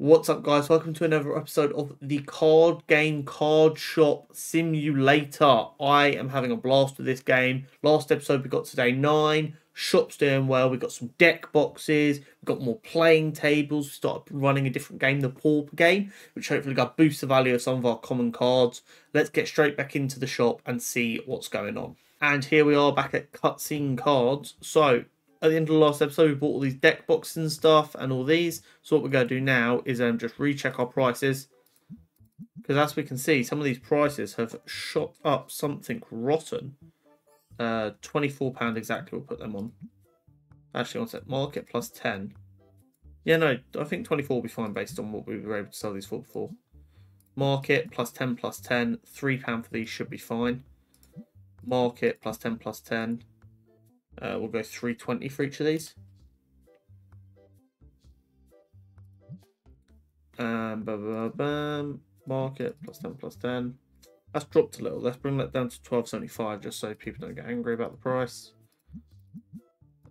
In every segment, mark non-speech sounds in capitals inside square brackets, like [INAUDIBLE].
What's up, guys? Welcome to another episode of the Card Game Card Shop Simulator. I am having a blast with this game. Last episode, we got today nine. Shop's doing well. We got some deck boxes. We got more playing tables. We started running a different game, the Pauper game, which hopefully got boost the value of some of our common cards. Let's get straight back into the shop and see what's going on. And here we are back at cutscene cards. So at the end of the last episode, we bought all these deck boxes and stuff and all these. So what we're going to do now is um, just recheck our prices. Because as we can see, some of these prices have shot up something rotten. Uh, £24 exactly we'll put them on. Actually, one sec. Market plus 10. Yeah, no, I think 24 will be fine based on what we were able to sell these for before. Market plus 10 plus 10. £3 for these should be fine. Market plus 10 plus 10. Uh, we'll go 320 for each of these. Um, blah, blah, market plus 10 plus 10. That's dropped a little. Let's bring that down to 12.75 just so people don't get angry about the price.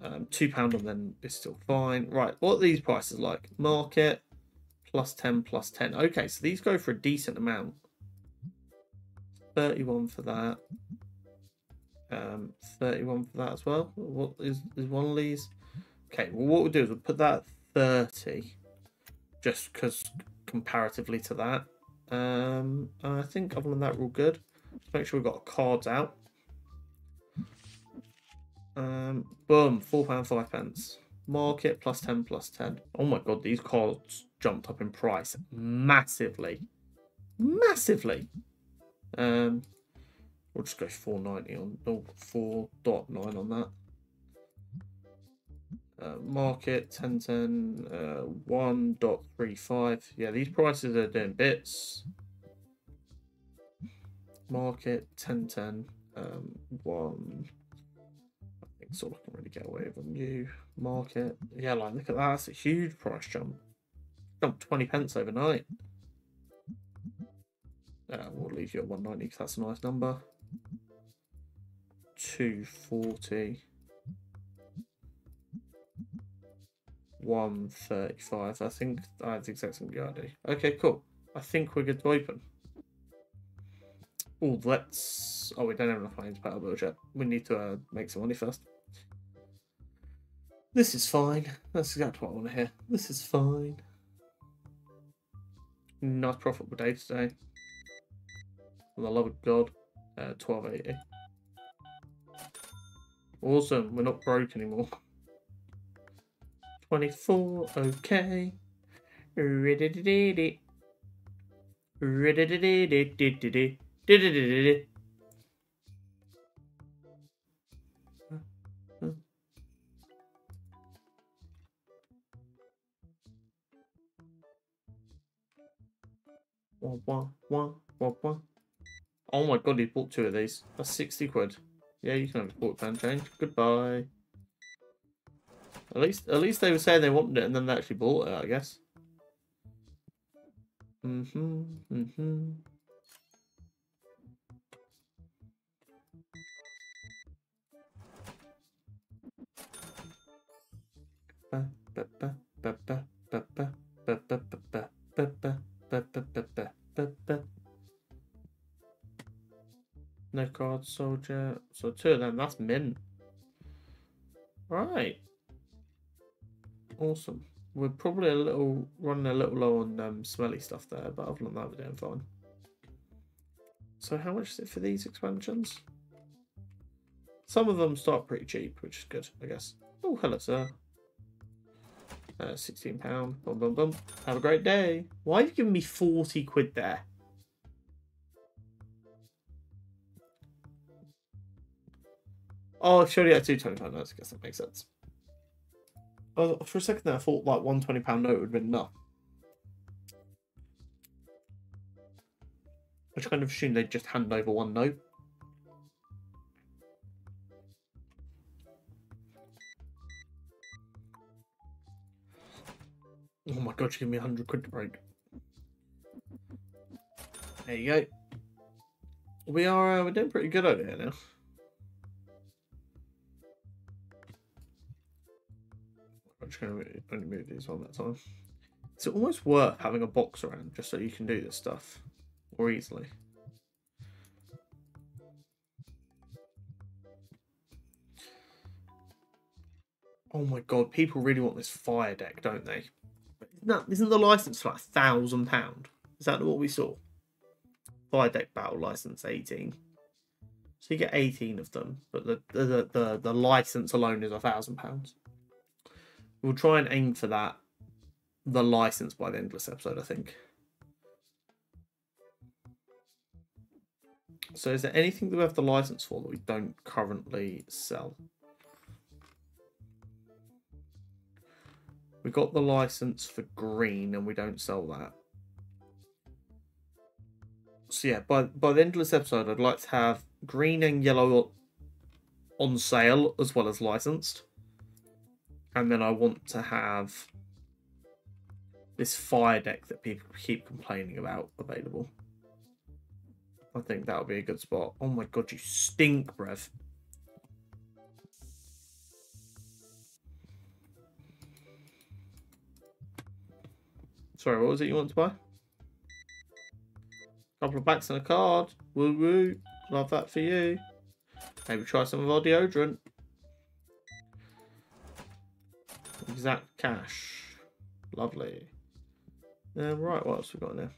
Um, £2 on them is still fine. Right, what are these prices like? Market plus 10 plus 10. Okay, so these go for a decent amount. 31 for that um, 31 for that as well. What is, is one of these? Okay, well, what we'll do is we'll put that 30 just because comparatively to that. Um, I think other than that, we're all good. Make sure we've got cards out. Um, boom, £4, 5 pence. Market plus 10 plus 10. Oh my god, these cards jumped up in price massively. Massively. Um, We'll just go 490 on, oh, 4.9 on that. Uh, market 1010 uh, 1.35 yeah these prices are doing bits. Market 1010 um 1 I think so I can really get away with you. Market yeah like look at that that's a huge price jump. Jump 20 pence overnight. Uh, we'll leave you at 190 because that's a nice number 240 135 I think I have the exact same ID okay cool. I think we're good to open. Oh let's oh we don't have enough money to battle build yet. We need to uh, make some money first. This is fine. That's exactly what I want to hear. This is fine. Nice profitable day today. For the love of God uh, 1280. Awesome, we're not broke anymore. 24, okay. Oh my god, he bought two of these. That's 60 quid. Yeah, you can have a quarter change. Goodbye. At least, at least they were saying they wanted it and then they actually bought it, I guess. Mm-hmm, mm-hmm. Ba, ba, ba, ba, ba, ba, ba, ba, ba, ba, ba, ba, ba, ba, ba, ba, ba. No card soldier. So two of them. That's mint. Right. Awesome. We're probably a little running a little low on um, smelly stuff there, but other than that, we're doing fine. So how much is it for these expansions? Some of them start pretty cheap, which is good, I guess. Oh, hello, sir. Uh, £16. Boom, boom, boom. Have a great day. Why are you giving me 40 quid there? At two twenty pound notes. I guess that makes sense. For a second there, I thought like one twenty pound note would have been enough. I kind of assumed they'd just hand over one note. Oh my god, you give me a hundred quid to break. There you go. We are uh, we're doing pretty good over here now. I'm just going to only move these one at a time. It's almost worth having a box around just so you can do this stuff more easily. Oh my god, people really want this fire deck, don't they? Isn't, that, isn't the license like a thousand pound? Is that what we saw? Fire deck battle license 18. So you get 18 of them, but the the, the, the license alone is a thousand pounds. We'll try and aim for that, the license by the end of this episode, I think. So is there anything that we have the license for that we don't currently sell? We got the license for green and we don't sell that. So yeah, by by the end of this episode, I'd like to have green and yellow on sale as well as licensed. And then I want to have this fire deck that people keep complaining about available. I think that would be a good spot. Oh my god, you stink, Brev. Sorry, what was it you want to buy? Couple of backs and a card. Woo woo. Love that for you. Maybe try some of our deodorant. Exact cash. Lovely. Um, right, what else we got now?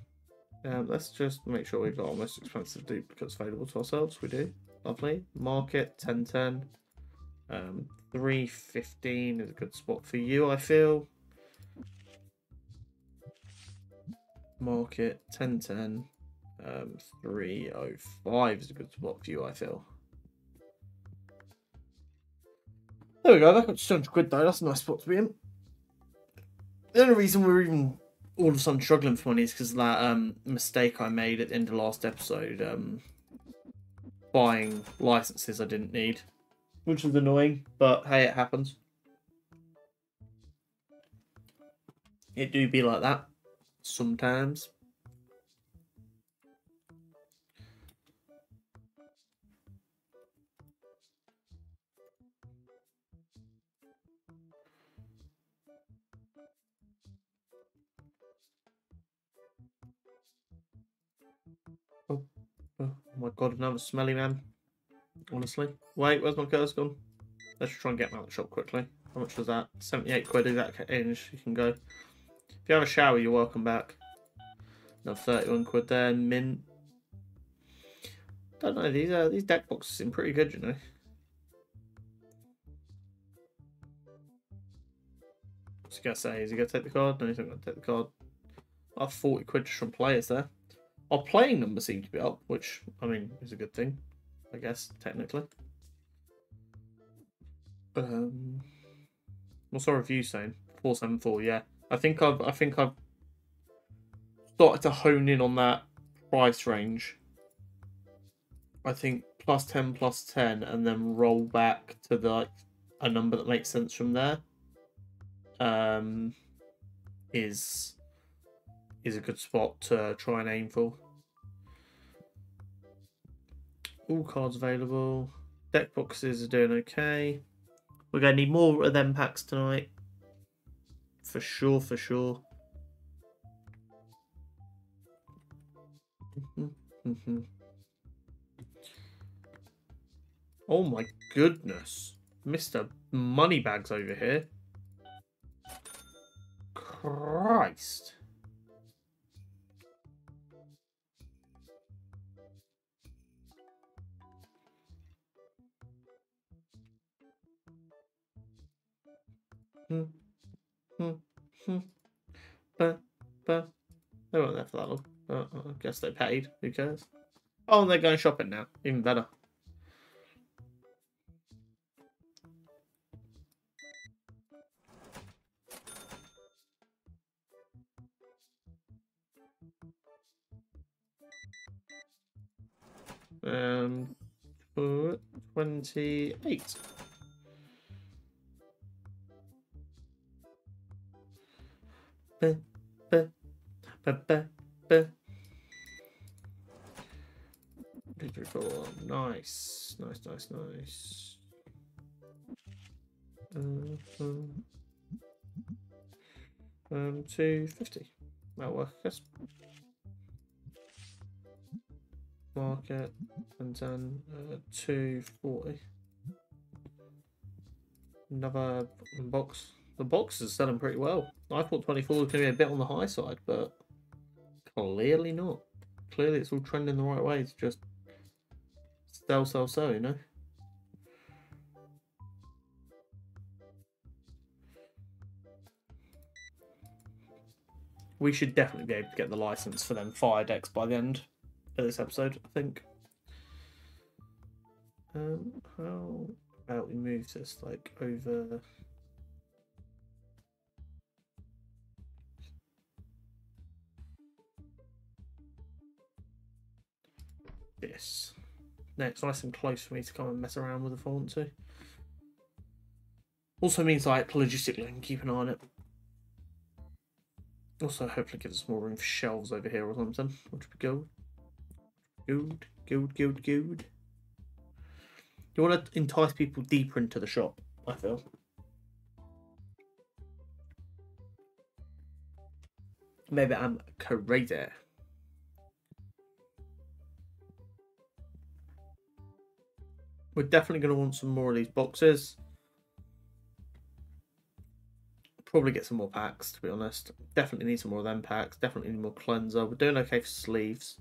Um, let's just make sure we've got our most expensive duplicates available to ourselves. We do. Lovely. Market 1010. Um, 315 is a good spot for you, I feel. Market 1010. Um, 305 is a good spot for you, I feel. There we go, up to 200 quid though, that's a nice spot to be in. The only reason we're even all of a sudden struggling for money is because that um, mistake I made at the end of last episode, um, buying licenses I didn't need, which was annoying, but hey, it happens. It do be like that sometimes. My god, another smelly man. Honestly. Wait, where's my curse gone? Let's try and get him out of the shop quickly. How much was that? 78 quid, is that inch? You can go. If you have a shower, you're welcome back. Another 31 quid there, mint. Don't know, these uh, these deck boxes seem pretty good, you know. What's he gonna say? Is he gonna take the card? No, he's not gonna take the card. I have 40 quid just from players there. Our playing numbers seem to be up, which, I mean, is a good thing, I guess, technically. Um, what's our review saying? 474, yeah. I think I've, I think I've started to hone in on that price range. I think plus 10, plus 10, and then roll back to the, like, a number that makes sense from there. Um, is is a good spot to try and aim for. All cards available. Deck boxes are doing okay. We're going to need more of them packs tonight. For sure, for sure. [LAUGHS] oh my goodness. Mr. Moneybags over here. Christ. But, but, they weren't there for that long. Uh, I guess they paid. Who cares? Oh, and they're going shopping now. Even better. Um, 28. Ba. Nice, nice, nice, nice. Uh. Um, 250. That'll work, yes. Market, and then uh, 240. Another box. The box is selling pretty well. I thought 24 was going to be a bit on the high side, but clearly not. Clearly it's all trending the right way. It's just sell, sell, sell, you know? we should definitely be able to get the license for them fire decks by the end of this episode, I think. Um, how about we move this like over? This. Now it's nice and close for me to come and mess around with if I want to. Also means like logistically I can keep an eye on it. Also, hopefully gives us more room for shelves over here or something, which would be good. Good, good, good, good. You want to entice people deeper into the shop, I feel. Maybe I'm crazy. We're definitely going to want some more of these boxes. Probably get some more packs, to be honest. Definitely need some more of them packs. Definitely need more cleanser. We're doing okay for sleeves.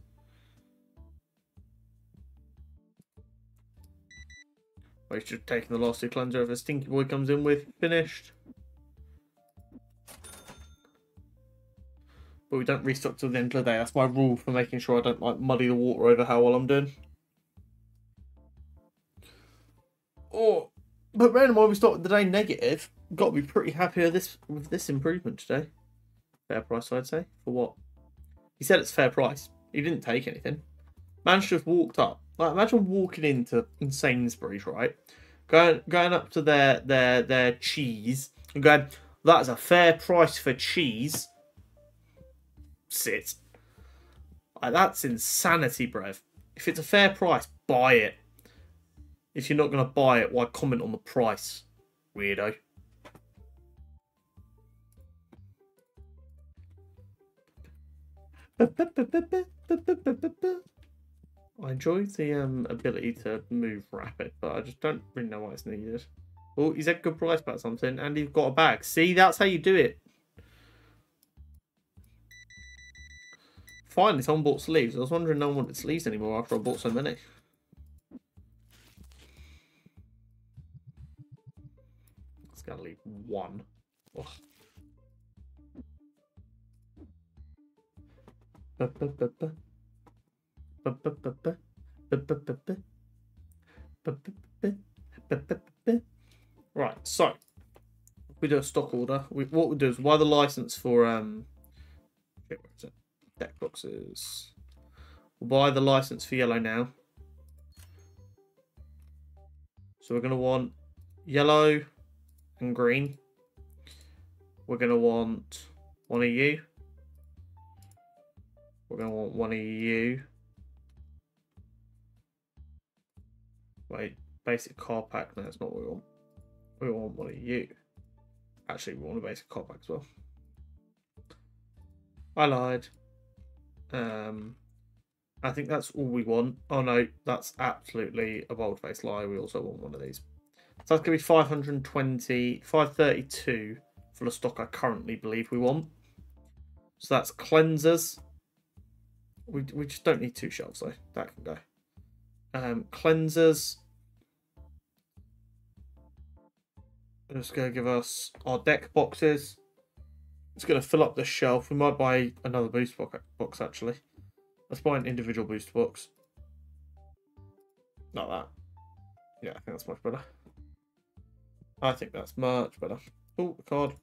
We should take the last two cleanser if a stinky boy comes in with finished. But we don't restock till the end of the day. That's my rule for making sure I don't like muddy the water over how well I'm doing. Oh, but random why we started the day negative got to be pretty happy with this with this improvement today. Fair price, I'd say. For what? He said it's fair price. He didn't take anything. Man just walked up. Like imagine walking into Sainsbury's, right? Going going up to their their their cheese and going, that's a fair price for cheese. Sit. Like, that's insanity, bruv. If it's a fair price, buy it. If you're not gonna buy it, why comment on the price? Weirdo. I enjoy the um, ability to move rapid, but I just don't really know why it's needed. Oh, he's at good price about something, and he's got a bag. See, that's how you do it. Finally, someone bought sleeves. I was wondering no one wanted sleeves anymore after I bought so many. Gonna leave one. Ugh. Right, so we do a stock order. We, what we do is buy the license for um? Deck boxes. We'll buy the license for yellow now. So we're going to want yellow and green. We're going to want one of you. We're going to want one of you. Wait, basic car pack. No, that's not what we want. We want one of you. Actually, we want a basic car pack as well. I lied. Um, I think that's all we want. Oh no, that's absolutely a bold-faced lie. We also want one of these. So that's going to be 520, 532 for the stock I currently believe we want. So that's cleansers, we, we just don't need two shelves though. That can go. Um, cleansers. It's going to give us our deck boxes. It's going to fill up the shelf. We might buy another boost box actually. Let's buy an individual booster box. Not that. Yeah, I think that's much better. I think that's much better. Oh, card.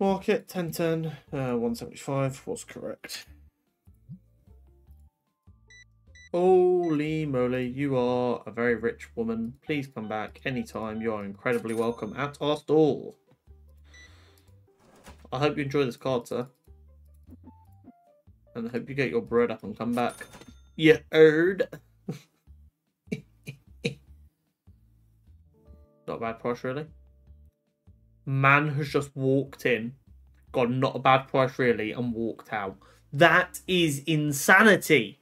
Market 1010, uh, 175 was correct. Holy moly, you are a very rich woman. Please come back anytime. You are incredibly welcome at our store. I hope you enjoy this card, sir. And I hope you get your bread up and come back. You heard? Bad price, really. Man has just walked in, got not a bad price really, and walked out. That is insanity.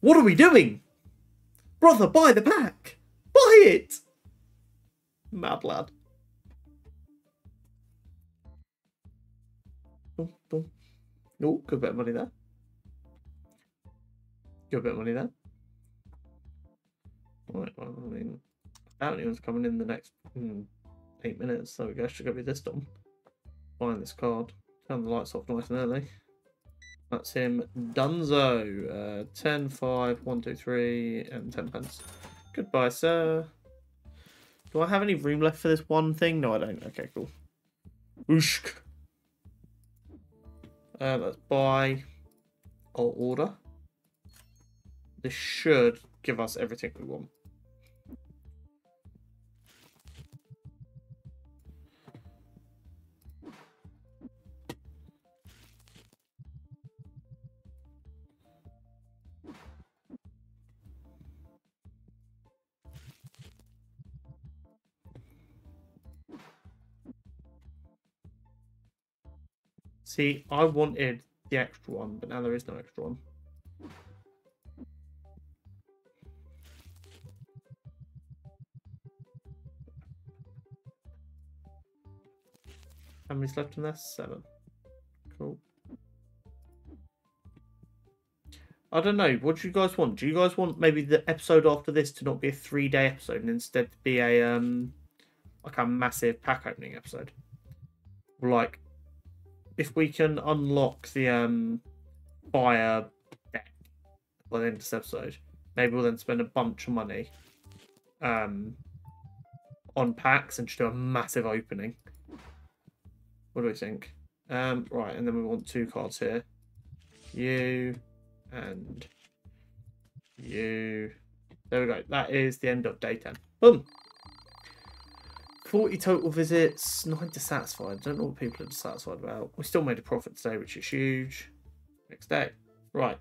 What are we doing? Brother, buy the pack. Buy it. Mad lad. Oh, oh. oh, good bit of money there. Good bit of money there. Right, well, I mean, Anyone's coming in the next hmm, eight minutes. There we go. Should go be this done. Buying this card. Turn the lights off nice and early. That's him. Dunzo. Uh, 10, 5, 1, 2, 3, and 10 pence. Goodbye, sir. Do I have any room left for this one thing? No, I don't. Okay, cool. Ooshk. Uh, let's buy or order. This should give us everything we want. See, I wanted the extra one, but now there is no extra one. How many's left in there? Seven. Cool. I don't know. What do you guys want? Do you guys want maybe the episode after this to not be a three day episode and instead be a um like a massive pack opening episode? Like if we can unlock the um fire deck by the end of this episode, maybe we'll then spend a bunch of money um on packs and just do a massive opening. What do we think? Um, right, and then we want two cards here. You and you. There we go. That is the end of day 10. Boom! 40 total visits, 9 dissatisfied. Don't know what people are dissatisfied about. We still made a profit today, which is huge. Next day. Right.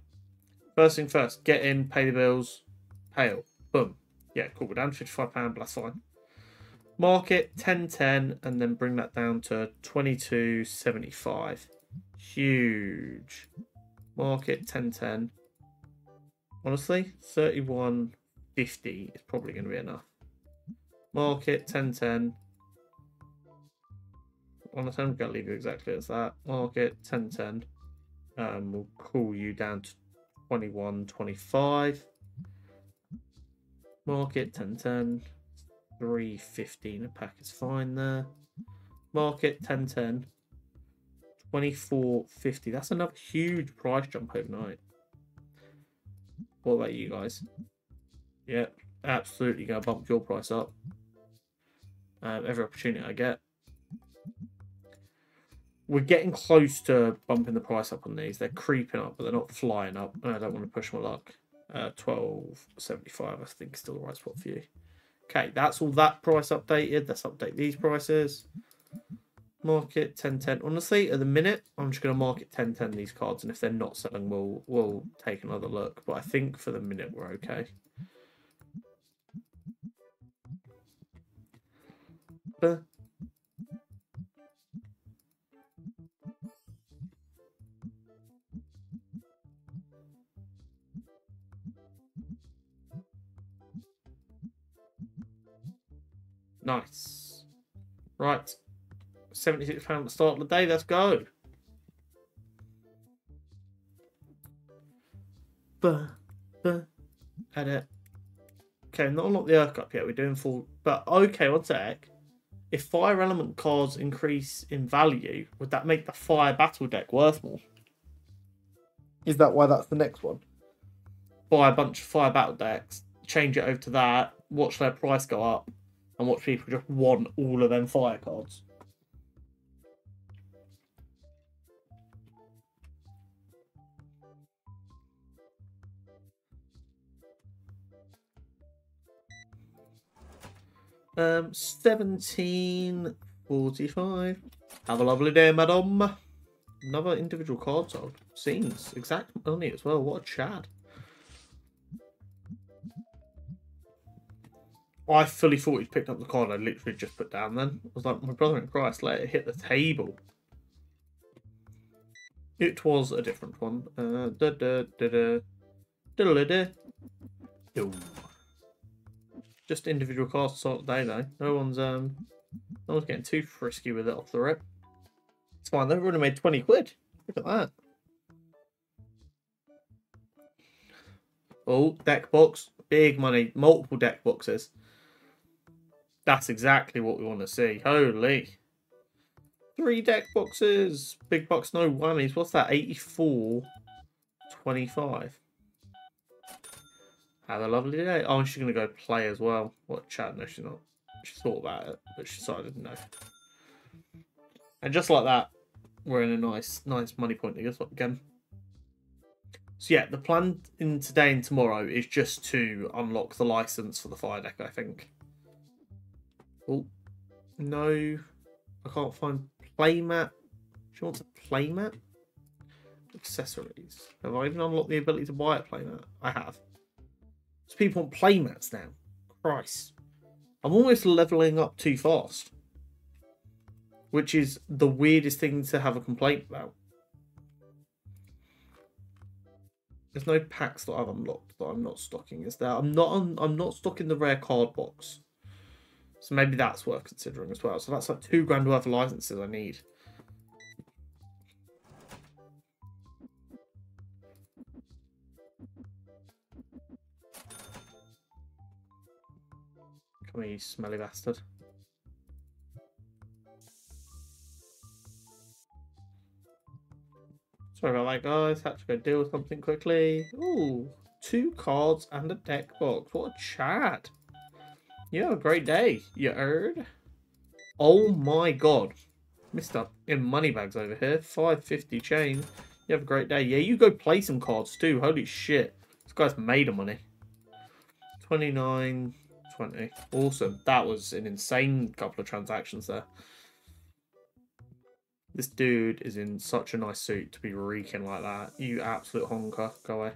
First thing first, get in, pay the bills, pay. Boom. Yeah, cool. We're down to £55, that's fine market 1010 and then bring that down to 2275 huge market 1010 honestly 3150 is probably going to be enough market 1010 honestly i'm going to leave you exactly as that market 1010 um, we'll cool you down to 2125 market 1010 315 a pack is fine there. Market 1010. 2450. That's another huge price jump overnight. What about you guys? Yep, absolutely gonna bump your price up. Um, every opportunity I get. We're getting close to bumping the price up on these. They're creeping up, but they're not flying up. And I don't want to push my luck. Uh, 1275, I think, is still the right spot for you. Okay, that's all that price updated. Let's update these prices. Market 1010. Honestly, at the minute, I'm just going to market 1010 these cards, and if they're not selling, we'll we'll take another look. But I think for the minute we're okay. Nice. Right. £76 at the start of the day. Let's go. Buh, buh, edit. Okay, not unlock the Earth up yet. We're doing full. But okay, one sec. If fire element cards increase in value, would that make the fire battle deck worth more? Is that why that's the next one? Buy a bunch of fire battle decks, change it over to that, watch their price go up, and watch people just want all of them fire cards. Um, seventeen forty-five. Have a lovely day, madam. Another individual card sold. Scenes, exact money as well. What a chad. I fully thought he'd picked up the card I literally just put down then. I was like, my brother in Christ, let it hit the table. It was a different one. Uh, da, da, da, da, da, da, da. Just individual cards to sort day though. No one's um no one's getting too frisky with it off the rip. It's fine, they've already made 20 quid. Look at that. Oh, deck box. Big money. Multiple deck boxes. That's exactly what we want to see. Holy. Three deck boxes. Big box, no whammies. What's that? 84. 25. Have a lovely day. Oh, she's going to go play as well. What chat? No, she's not. She thought about it, but she decided no. And just like that, we're in a nice, nice money point again. So yeah, the plan in today and tomorrow is just to unlock the license for the fire deck, I think. Oh, no. I can't find playmat. She wants a playmat? Accessories. Have I even unlocked the ability to buy a playmat? I have. So people want playmats now. Christ. I'm almost leveling up too fast. Which is the weirdest thing to have a complaint about. There's no packs that I've unlocked that I'm not stocking, is there? I'm not on, I'm not stocking the rare card box. So maybe that's worth considering as well. So that's like two grand worth of licenses I need. Come here, you smelly bastard. Sorry about that, guys. Had to go deal with something quickly. Ooh, two cards and a deck box. What a chat. You have a great day, you heard? Oh my god. Mr. in money bags over here. 550 chain. You have a great day. Yeah, you go play some cards too. Holy shit. This guy's made of money. 29, 20. Awesome. That was an insane couple of transactions there. This dude is in such a nice suit to be reeking like that. You absolute honker. Go away.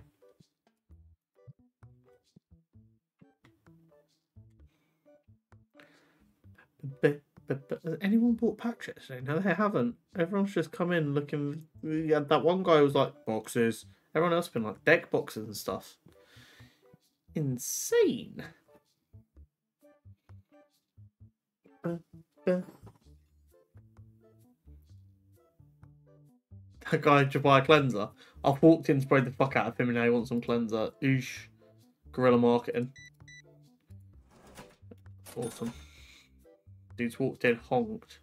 But, but, but has anyone bought packs yesterday? No, they haven't. Everyone's just come in looking. Yeah, that one guy was like boxes. Everyone else been like deck boxes and stuff. Insane. [LAUGHS] that guy to buy a cleanser. I've walked in, sprayed the fuck out of him, and now he wants some cleanser. Oosh. Guerrilla marketing. Awesome. Dude's walked in, honked.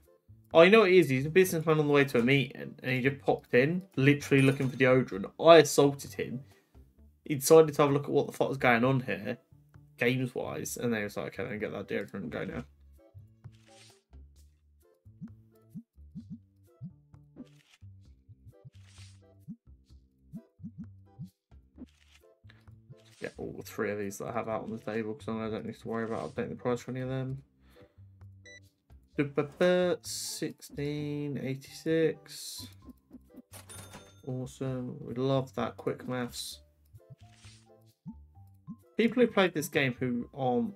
Oh, you know what he is? He's a businessman on the way to a meeting, and he just popped in, literally looking for deodorant. I assaulted him. He decided to have a look at what the fuck was going on here, games-wise, and then he was like, okay, then get that deodorant and go now. Get all three of these that I have out on the table because I don't need to worry about updating the price for any of them. 1686. Awesome. We love that quick maths. People who played this game who aren't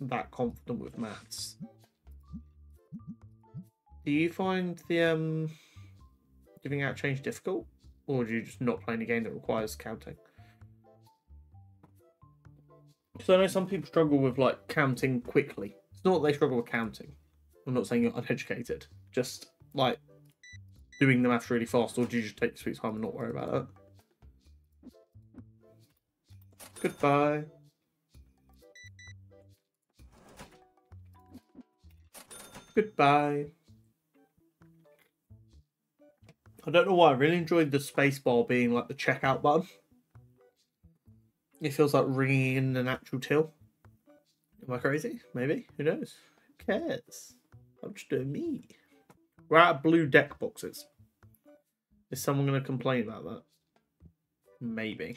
that confident with maths. Do you find the um giving out change difficult? Or do you just not play any game that requires counting? So I know some people struggle with like counting quickly. It's not that they struggle with counting. I'm not saying you're uneducated. Just like doing the math really fast, or do you just take sweet time and not worry about it? Goodbye. Goodbye. I don't know why. I really enjoyed the spacebar being like the checkout button. It feels like ringing in the actual till. Am I crazy? Maybe. Who knows? Who cares? I'm just doing me. We're out of blue deck boxes. Is someone going to complain about that? Maybe.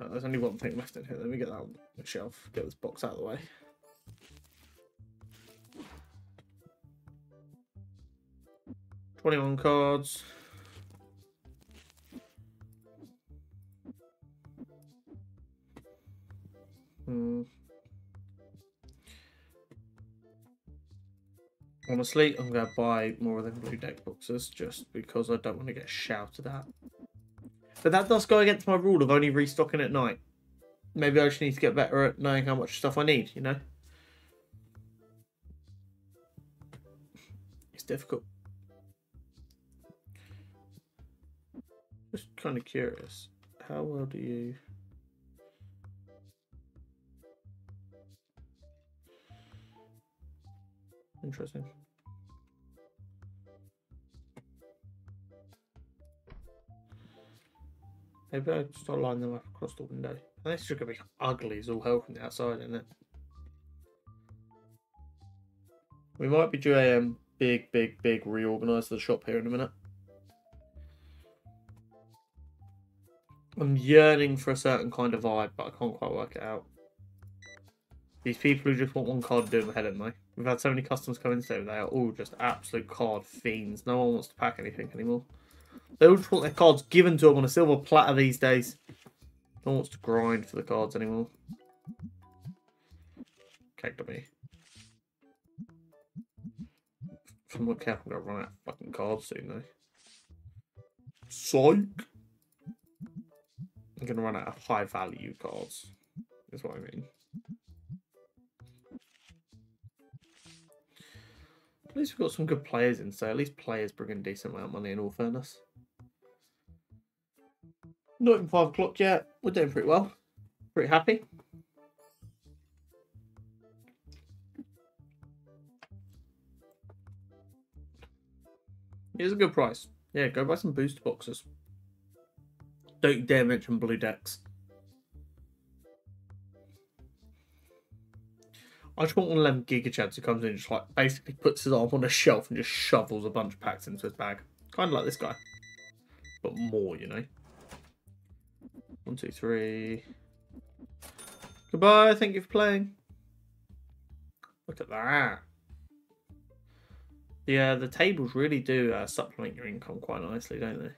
Oh, there's only one thing left in here. Let me get that on the shelf. Get this box out of the way. Twenty-one cards. Hmm. Honestly, I'm going to buy more of the blue deck boxes just because I don't want to get shouted at. But that does go against my rule of only restocking at night. Maybe I just need to get better at knowing how much stuff I need, you know? It's difficult. Just kind of curious. How well do you... Interesting. Maybe I start lining them up across the window. And this is going to be ugly as all hell from the outside, isn't it? We might be doing a um, big, big, big reorganise the shop here in a minute. I'm yearning for a certain kind of vibe, but I can't quite work it out. These people who just want one card to do them ahead, of me. We've had so many customers come in today, they are all just absolute card fiends. No one wants to pack anything anymore. They all just want their cards given to them on a silver platter these days. No one wants to grind for the cards anymore. Me. If I'm not careful, I'm gonna run out of fucking cards soon though. Psych! I'm gonna run out of high value cards, is what I mean. At least we've got some good players in, so at least players bring in a decent amount of money in all fairness. Not even five o'clock yet. We're doing pretty well. Pretty happy. Here's a good price. Yeah, go buy some booster boxes. Don't dare mention blue decks. I just want one of them Giga Chads who comes in and just like basically puts his arm on a shelf and just shovels a bunch of packs into his bag. Kind of like this guy. But more, you know. One, two, three. Goodbye, thank you for playing. Look at that. Yeah, the tables really do uh, supplement your income quite nicely, don't they?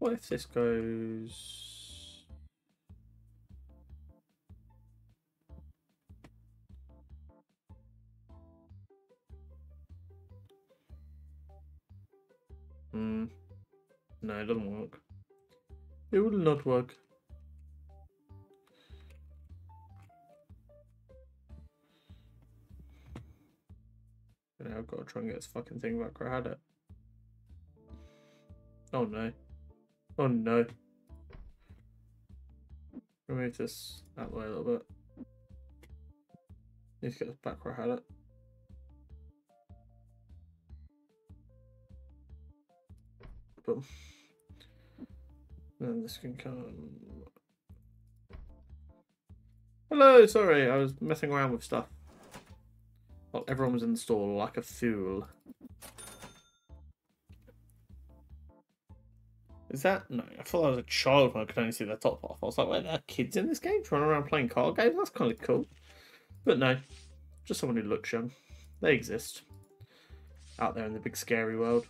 What if this goes... Hmm. No, it doesn't work. It will not work. Now I've got to try and get this fucking thing back where I had it. Oh no. Oh no. Remove this that way a little bit. Need to get this back where I had it. Boom. Then this can come. Hello, sorry, I was messing around with stuff. Well, everyone was in the store like a fool. Is that no? I thought I was a child when I could only see the top half. I was like, "Where there are kids in this game running around playing card games? That's kind of cool." But no, just someone who looks young. They exist out there in the big scary world.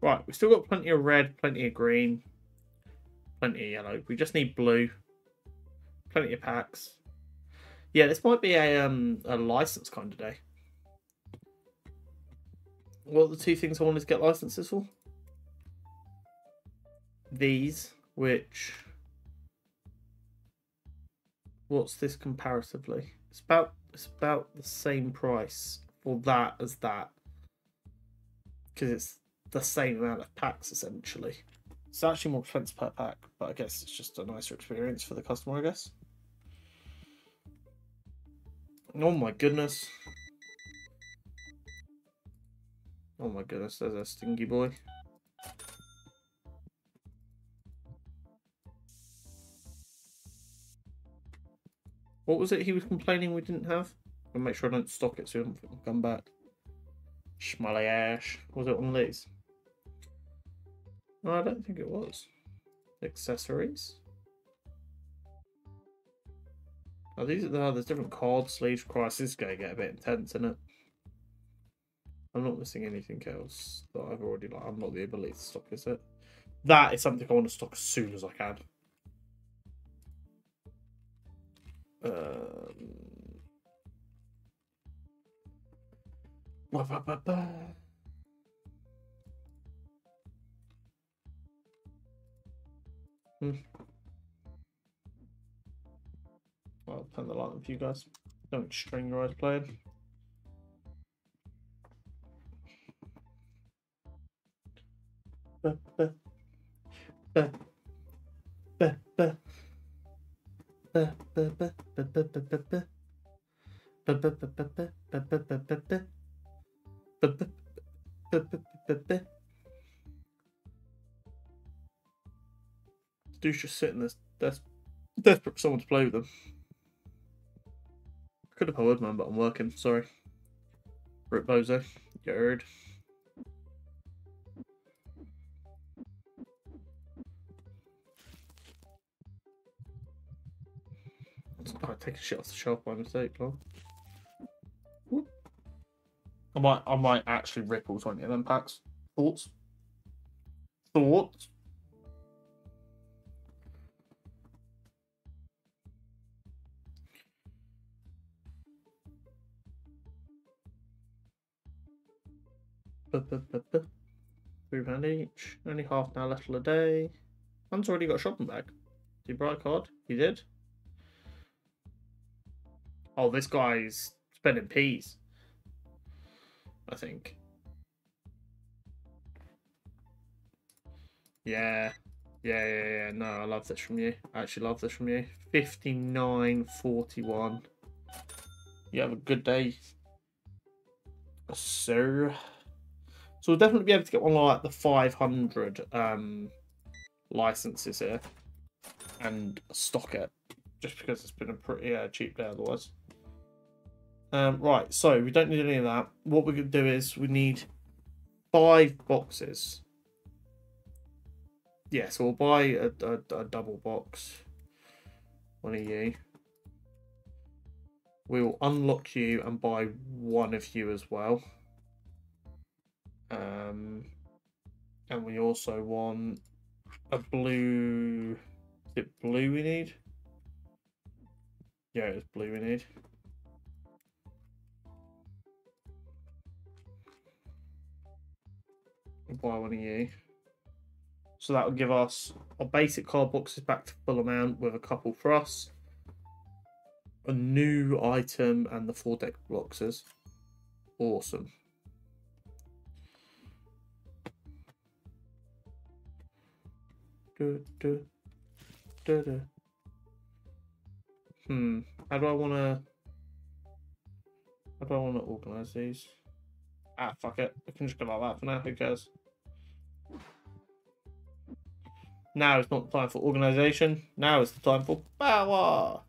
Right, we've still got plenty of red, plenty of green, plenty of yellow. We just need blue. Plenty of packs. Yeah, this might be a um a license kind of day. What are the two things I wanted to get licenses for? These, which what's this comparatively? It's about it's about the same price for that as that. Because it's the same amount of packs essentially. It's actually more expensive per pack, but I guess it's just a nicer experience for the customer, I guess. Oh my goodness. Oh my goodness, there's a stingy boy. What was it he was complaining we didn't have? I'll make sure I don't stock it so he will come back. Schmally ash. Was it on these? No, I don't think it was. Accessories. Oh, these are oh, there's different card sleeves. Christ, this is going to get a bit intense, isn't it? I'm not missing anything else that I've already like. I'm not the ability to stock, is it? That is something I want to stock as soon as I can. Um, ba, ba, ba, ba. Hmm. I'll turn the light on for you guys. Don't strain your eyes playing. Dude's just sitting there, des- desperate for someone to play with them. Could have powered man, but I'm working. Sorry. Rip Bozo. You heard. I take a shit off the shelf by mistake, lol. I might, I might actually rip all twenty of them packs. Thoughts? Thoughts? Three pound each. Only half an hour left the day. Man's already got a shopping bag. Did you buy a card? He did. Oh, this guy's spending peas. I think. Yeah. Yeah, yeah, yeah. No, I love this from you. I actually love this from you. 59.41. You have a good day, sir. So we'll definitely be able to get one like the 500 um, licenses here and stock it just because it's been a pretty uh, cheap day otherwise. Um, right, so we don't need any of that. What we're going to do is we need five boxes. Yeah, so we'll buy a, a, a double box. One of you. We will unlock you and buy one of you as well. Um, and we also want a blue. Is it blue we need? Yeah, it's blue we need. buy one of you. So that will give us our basic card boxes back to full amount with a couple for us. A new item and the four deck boxes. Awesome. Du, du, du, du. Hmm. How do I want to? How do I want to organize these? Ah, fuck it. I can just go that for now. Who cares? Now is not the time for organization. Now is the time for power.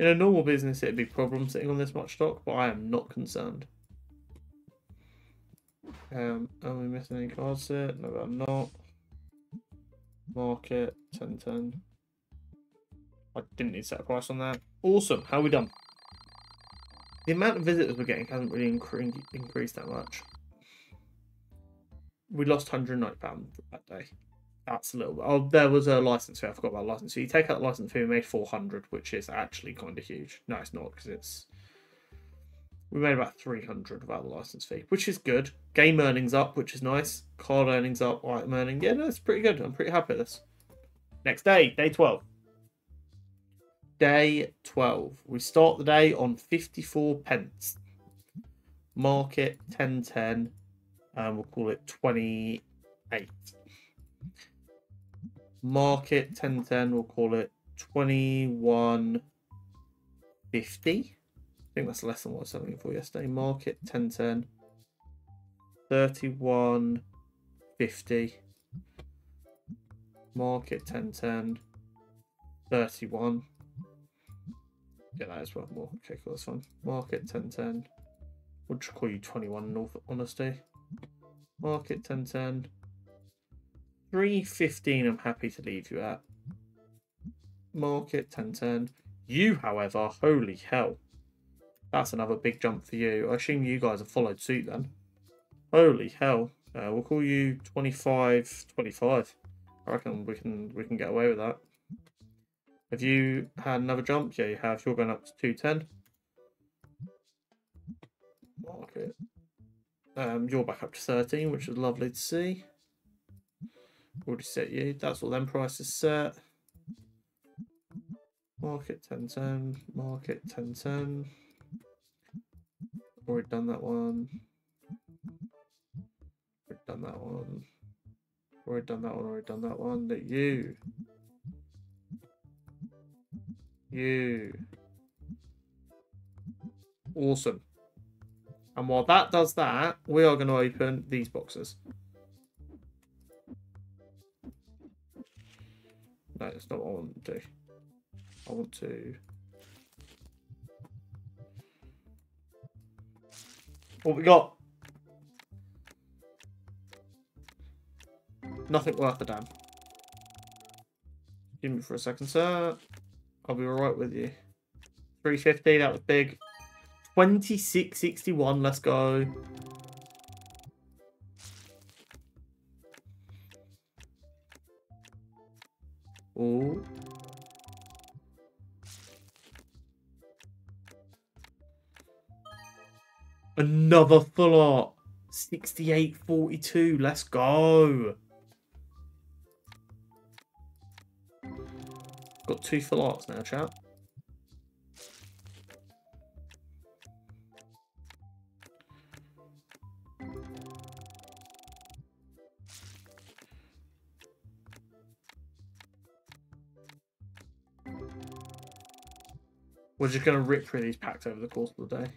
In a normal business, it'd be a problem sitting on this much stock, but I am not concerned. Um, are we missing any cards here? No, I'm not. Market, 10 10. I didn't need to set a price on that. Awesome. How are we done? The amount of visitors we're getting hasn't really incre increased that much. We lost £190 that day. That's a little bit. Oh, there was a license fee. I forgot about license fee. You take out the license fee, we made 400 which is actually kind of huge. No, it's not because it's. We made about 300 without the license fee, which is good. Game earnings up, which is nice. Card earnings up, item earning. Yeah, no, it's pretty good. I'm pretty happy with this. Next day, day 12 day 12. We start the day on 54 pence. Market 1010, and we'll call it 28. Market 1010, we'll call it 2150. I think that's less than what I was selling it for yesterday. Market 1010, 3150. Market 1010, 31. Yeah, that is worth more. Okay, cool, that's fine. Market 1010. We'll call you 21 North Honesty. Market 1010. 315 I'm happy to leave you at. Market 1010. You, however, holy hell. That's another big jump for you. I assume you guys have followed suit then. Holy hell. Uh, we'll call you 25 25. I reckon we can we can get away with that. Have you had another jump? Yeah, you have. You're going up to 210. Market. Um, you're back up to 13, which is lovely to see. Already set you. That's all them prices set. Market 1010. Market 1010. Already done that one. Already done that one. Already done that one. Already done that one. That you. You. Awesome. And while that does that, we are going to open these boxes. That's not what I want to do. I want to... What we got? Nothing worth a damn. Give me for a second, sir. I'll be alright with you. 350, that was big. 2661, let's go. Another full art. 6842, let's go. Got two full arts now, chat. We're just going to rip through these packs over the course of the day.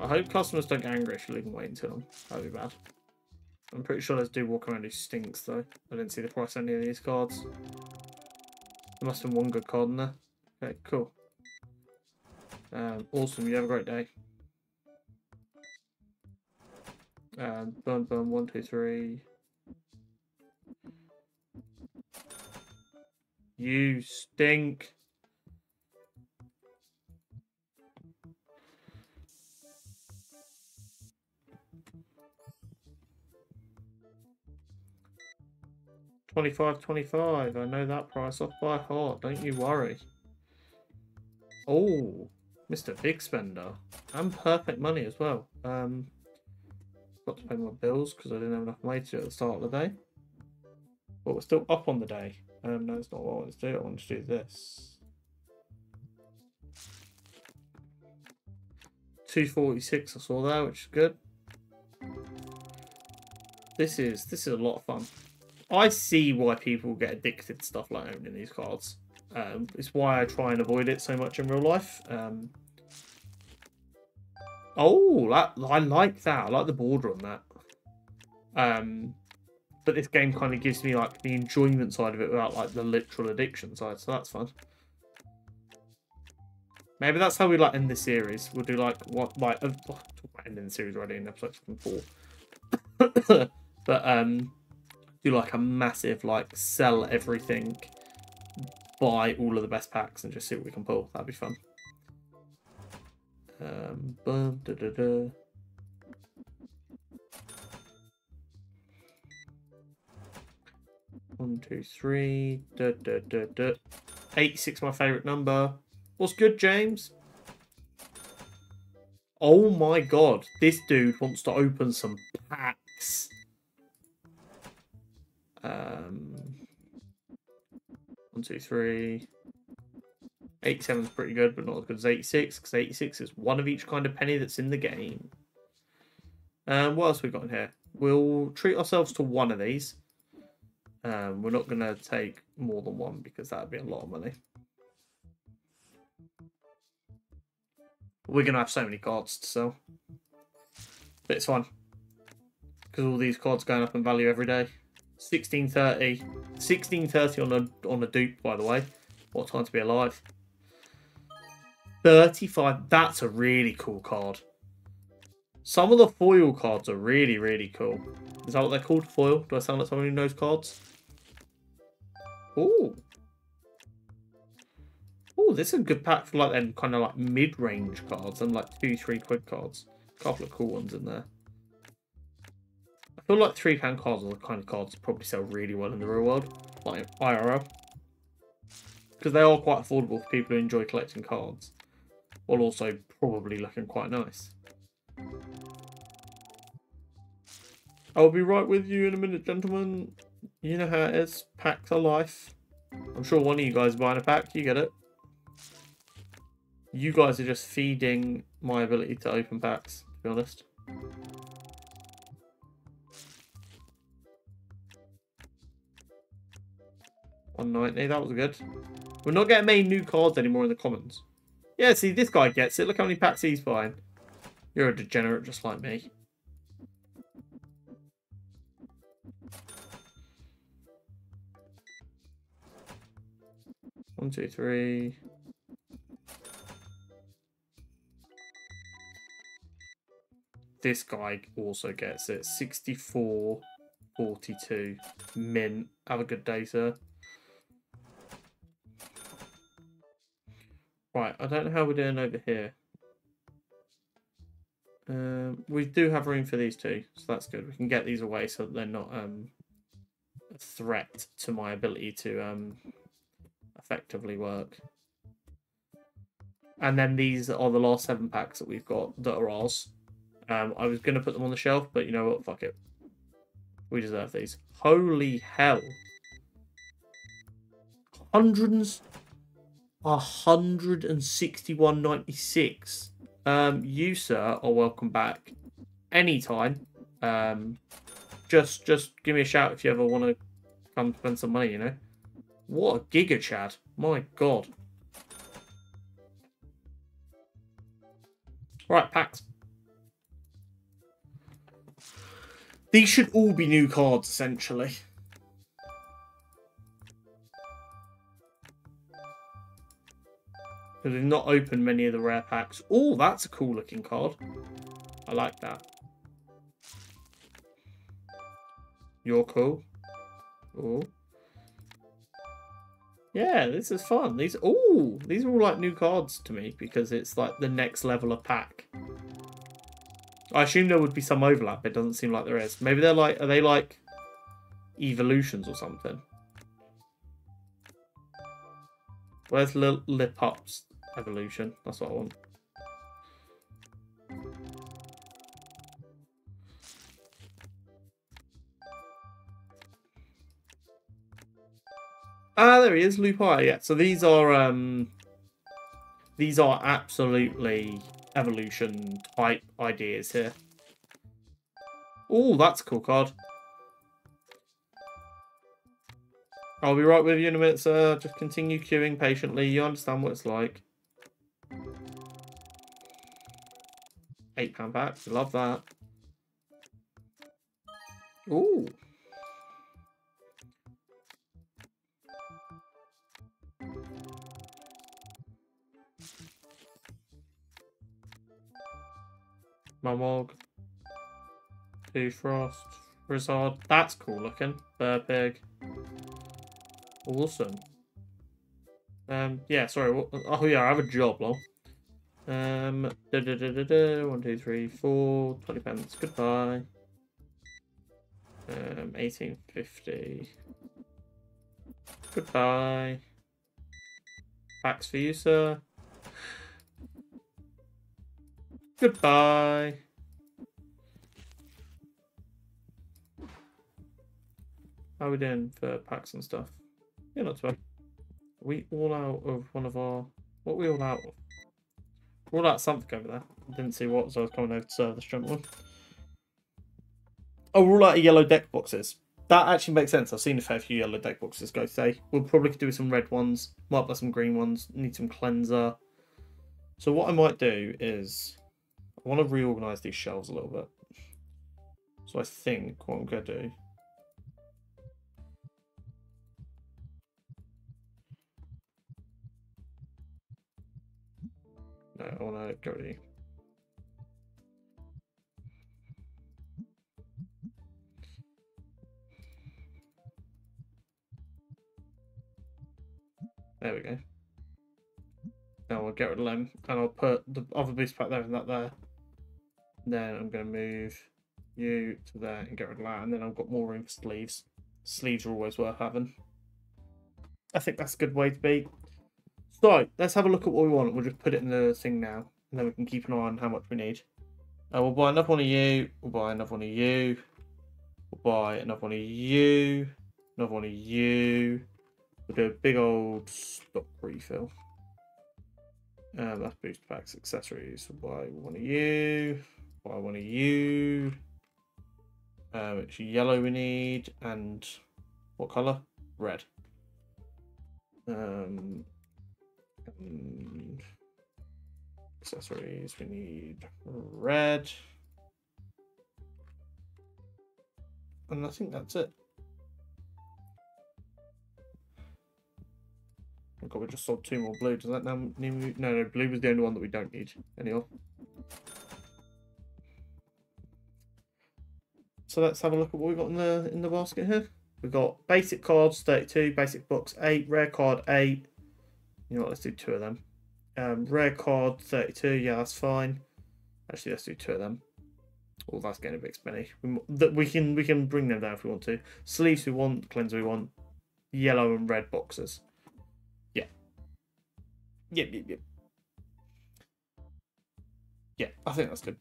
I hope customers don't get angry if you leave them waiting too. That'd be bad. I'm pretty sure there's dude walking around who stinks though. I didn't see the price on any of these cards. There must have been one good card in there. Okay, cool. Um, awesome, you have a great day. Um, burn, burn, one, two, three. You stink. Twenty-five, twenty-five. I know that price off by heart. Don't you worry. Oh, Mr. Big Spender. And perfect money as well. Um, got to pay my bills because I didn't have enough money to at the start of the day. But we're still up on the day. Um, no, that's not what I want to do. I want to do this. 246 I saw there, which is good. This is this is a lot of fun. I see why people get addicted to stuff like owning these cards. Um, it's why I try and avoid it so much in real life. Um, oh, that, I like that. I like the border on that. Um, but this game kind of gives me like the enjoyment side of it without like the literal addiction side, so that's fun. Maybe that's how we like end the series. We'll do like what like uh, oh, ending the series already in episode four. [COUGHS] but um do like a massive like sell everything, buy all of the best packs and just see what we can pull. That'd be fun. Um da da da. One, two, three. Da, da, da, da. 86, my favourite number. What's good, James? Oh my god. This dude wants to open some packs. Um, one, two, three. 87 is pretty good, but not as good as 86, because 86 is one of each kind of penny that's in the game. Um, what else we got in here? We'll treat ourselves to one of these. Um, we're not going to take more than one because that would be a lot of money. We're going to have so many cards to sell. But it's fun. Because all these cards going up in value every day. 1630. 1630 on a, on a dupe, by the way. What time to be alive. 35. That's a really cool card. Some of the foil cards are really, really cool. Is that what they're called? Foil? Do I sound like someone who knows cards? Ooh. Oh, this is a good pack for like them kind of like mid-range cards and like two, three quid cards. A couple of cool ones in there. Feel like three pound cards are the kind of cards that probably sell really well in the real world, like IRL. Because they are quite affordable for people who enjoy collecting cards, while also probably looking quite nice. I'll be right with you in a minute, gentlemen. You know how it is. Packs are life. I'm sure one of you guys buying a pack. You get it. You guys are just feeding my ability to open packs, to be honest. One ninety, that was good. We're not getting many new cards anymore in the commons. Yeah, see, this guy gets it. Look how many packs he's buying. You're a degenerate just like me. One, two, three. This guy also gets it. 64, 42. Mint. Have a good day, sir. I don't know how we're doing over here. Um, we do have room for these two, so that's good. We can get these away so that they're not um, a threat to my ability to um, effectively work. And then these are the last seven packs that we've got that are ours. Um, I was going to put them on the shelf, but you know what? Fuck it. We deserve these. Holy hell. 100 161.96. Um, you, sir, are welcome back anytime. Um, just just give me a shout if you ever want to come spend some money, you know. What a giga chad. My god. Right, packs. These should all be new cards, essentially. Because we've not opened many of the rare packs. Oh, that's a cool looking card. I like that. You're cool. Oh. Yeah, this is fun. These oh, these are all like new cards to me because it's like the next level of pack. I assume there would be some overlap. It doesn't seem like there is. Maybe they're like, are they like evolutions or something? Where's Lil Lip Up's evolution? That's what I want. Ah, there he is, Lupai. Yeah, so these are um, these are absolutely evolution type ideas here. Oh, that's a cool card. I'll be right with you in a minute, sir. Just continue queuing patiently. You understand what it's like. Eight pound packs. Love that. Ooh. Mumog, Frost, Rizard. That's cool looking. Burpig. Awesome. Um, yeah, sorry. Oh, yeah, I have a job, lol. Um, da, da, da, da, da, one, two, three, four, 20 pence. Goodbye. Um, 1850. Goodbye. Packs for you, sir. Goodbye. How are we doing for packs and stuff? Yeah, not too bad. Are we all out of one of our... What we all out of? All out something over there. I didn't see what, so I was coming over to serve this gentleman. Oh, we're all out of yellow deck boxes. That actually makes sense. I've seen a fair few yellow deck boxes go today. We'll probably do some red ones. Might buy some green ones. Need some cleanser. So what I might do is I want to reorganize these shelves a little bit. So I think what I'm going to do No, I want to go to There we go. Now I'll get rid of them and I'll put the other beast back there and that there. And then I'm going to move you to there and get rid of that. And then I've got more room for sleeves. Sleeves are always worth having. I think that's a good way to be. So, let's have a look at what we want. We'll just put it in the thing now. And then we can keep an eye on how much we need. Uh, we'll buy another one of you. We'll buy another one of you. We'll buy another one of you. Another one of you. We'll do a big old stock refill. Uh, that's boost packs, accessories. We'll buy one of you. Buy one of you. Um, it's yellow we need. And what colour? Red. Um, and accessories, we need red. And I think that's it. Oh god, we just sold two more blue. Does that now No, no, blue was the only one that we don't need anymore. So let's have a look at what we've got in the in the basket here. We've got basic cards, 32, basic books, 8, rare card 8. You know what, let's do two of them. Um, rare card 32, yeah, that's fine. Actually, let's do two of them. Oh, that's getting a bit expensive. We, we can we can bring them down if we want to. Sleeves we want, cleanser we want, yellow and red boxes. Yeah. Yep, yep, yep. Yeah, I think that's good.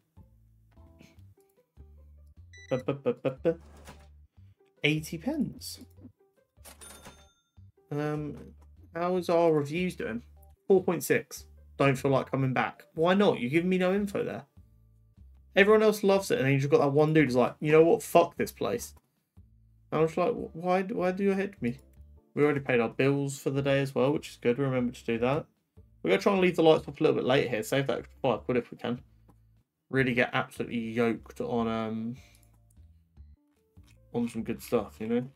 80 pence. Um, how is our reviews doing? 4.6. Don't feel like coming back. Why not? You're giving me no info there. Everyone else loves it, and then you just got that one dude who's like, you know what? Fuck this place. I was like, why, why do you hate me? We already paid our bills for the day as well, which is good. Remember to do that. We're going to try and leave the lights off a little bit later here. Save that five quid if we can. Really get absolutely yoked on um on some good stuff, you know?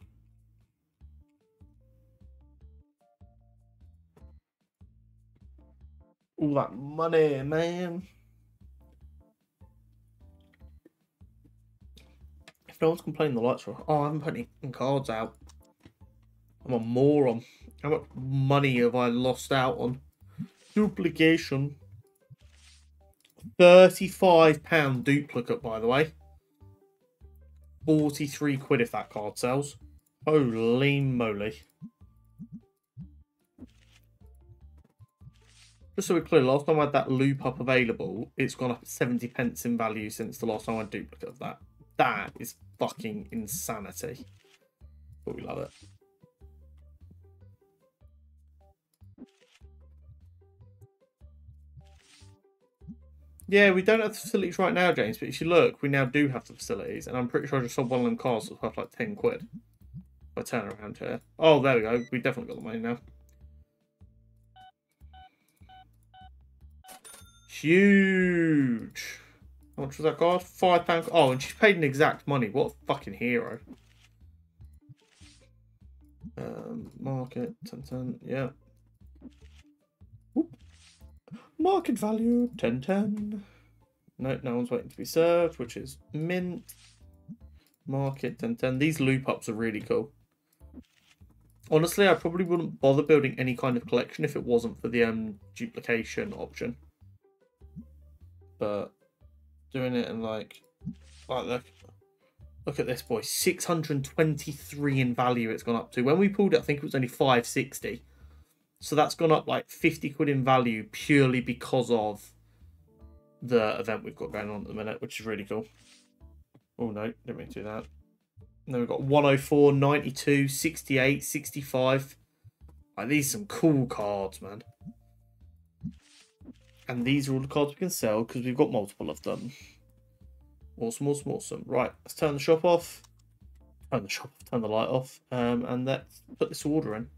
All that money, man. If no one's complaining the lights are oh, I haven't put any cards out. I'm a moron. How much money have I lost out on? Duplication. £35 duplicate, by the way. 43 quid if that card sells. Holy moly. Just so we're clear, last time I had that loop up available, it's gone up 70 pence in value since the last time I duplicate of that. That is fucking insanity. But we love it. Yeah, we don't have the facilities right now, James, but if you look, we now do have the facilities, and I'm pretty sure I just sold one of them cars that's worth like 10 quid. I turn around here. Oh, there we go. We definitely got the money now. Huge. How much was that card? Five pound. Oh, and she's paid an exact money. What a fucking hero. Um, market, 10, 10, yeah. Market value, 1010. No, no one's waiting to be served, which is mint. Market, 1010. These loop ups are really cool. Honestly, I probably wouldn't bother building any kind of collection if it wasn't for the um, duplication option. But doing it and like, like look, look at this boy, 623 in value it's gone up to. When we pulled it, I think it was only 560. So that's gone up like 50 quid in value purely because of the event we've got going on at the minute, which is really cool. Oh no, didn't mean to do that. And then we've got 104, 92, 68, 65. Like, these some cool cards, man. And these are all the cards we can sell because we've got multiple of them. Awesome, awesome, awesome. Right, let's turn the shop off. Turn the shop off, turn the light off. Um, and let's put this order in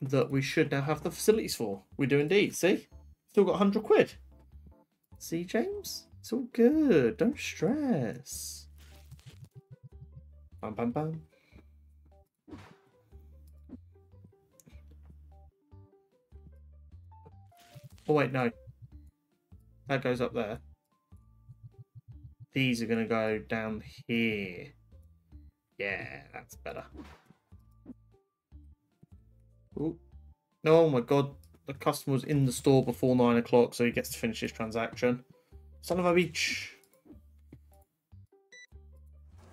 that we should now have the facilities for. We do indeed. See? Still got 100 quid. See, James? It's all good. Don't stress. Bam, bam, bam. Oh, wait, no. That goes up there. These are going to go down here. Yeah, that's better. Ooh. Oh my god, the customer was in the store before nine o'clock, so he gets to finish his transaction. Son of a bitch.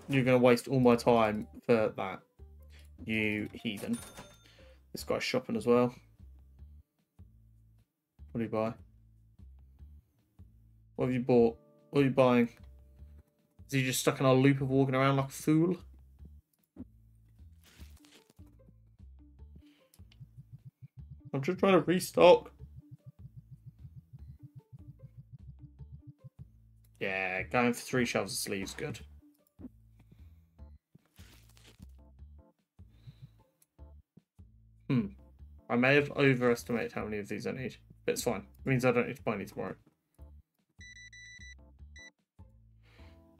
You're going to waste all my time for that. You heathen. This guy's shopping as well. What do you buy? What have you bought? What are you buying? Is he just stuck in a loop of walking around like a fool? I'm just trying to restock. Yeah, going for three shelves of sleeves, good. Hmm. I may have overestimated how many of these I need, but it's fine. It means I don't need to buy any tomorrow.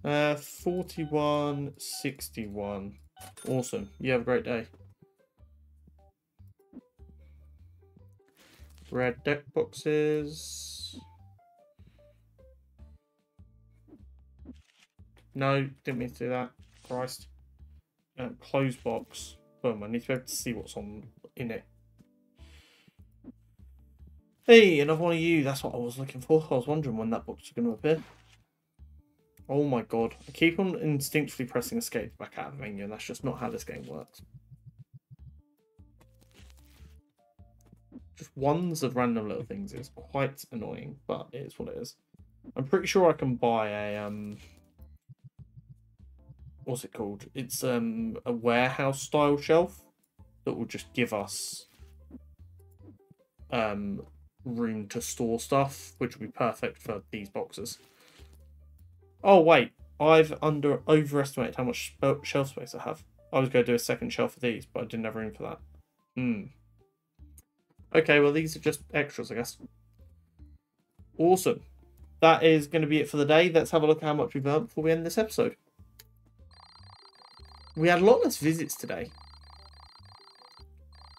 Uh, 41, 61. Awesome. You have a great day. Red deck boxes. No, didn't mean to do that. Christ. Uh, close box. Boom, I need to be able to see what's on in it. Hey, another one of you. That's what I was looking for. I was wondering when that box was going to appear. Oh my god. I keep on instinctively pressing escape back out of the menu, and that's just not how this game works. Just ones of random little things is quite annoying, but it is what it is. I'm pretty sure I can buy a um what's it called? It's um a warehouse style shelf that will just give us um room to store stuff, which will be perfect for these boxes. Oh wait, I've under overestimated how much shelf space I have. I was going to do a second shelf of these, but I didn't have room for that. Hmm. Okay, well these are just extras, I guess. Awesome. That is going to be it for the day. Let's have a look at how much we've earned before we end this episode. We had a lot less visits today.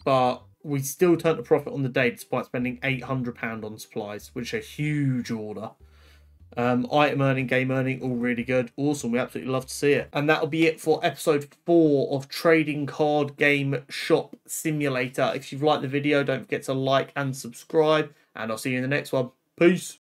But we still turned a profit on the day despite spending £800 on supplies, which is a huge order. Um, item earning, game earning, all really good. Awesome. We absolutely love to see it. And that'll be it for episode four of Trading Card Game Shop Simulator. If you've liked the video, don't forget to like and subscribe. And I'll see you in the next one. Peace.